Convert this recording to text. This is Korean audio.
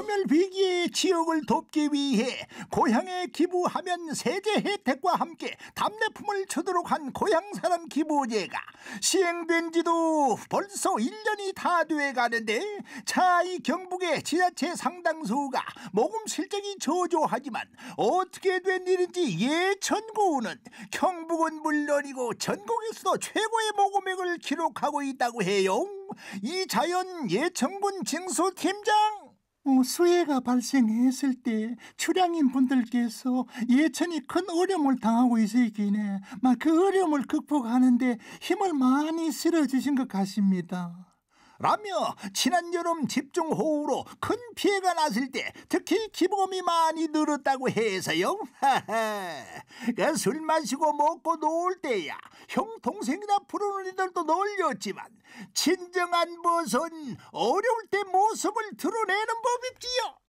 소멸 위기의 지역을 돕기 위해 고향에 기부하면 세제 혜택과 함께 답례품을 주도록 한 고향사랑 기부제가 시행된 지도 벌써 1년이 다 돼 가는데 자이 경북의 지자체 상당수가 모금 실적이 저조하지만 어떻게 된 일인지 예천구는 경북은 물론이고 전국에서도 최고의 모금액을 기록하고 있다고 해요. 이자연 예천군 징수팀장 어, 수해가 발생했을 때 출향인 분들께서 예천이 큰 어려움을 당하고 있으기에 막 그 어려움을 극복하는데 힘을 많이 실어주신 것 같습니다. 라며 지난 여름 집중 호우로 큰 피해가 났을 때 특히 기부금이 많이 늘었다고 해서요. 그 술 마시고 먹고 놀 때야 형 동생이나 부르는 이들도 놀렸지만 진정한 벗은 어려울 때 모습을 드러내는 법입지요.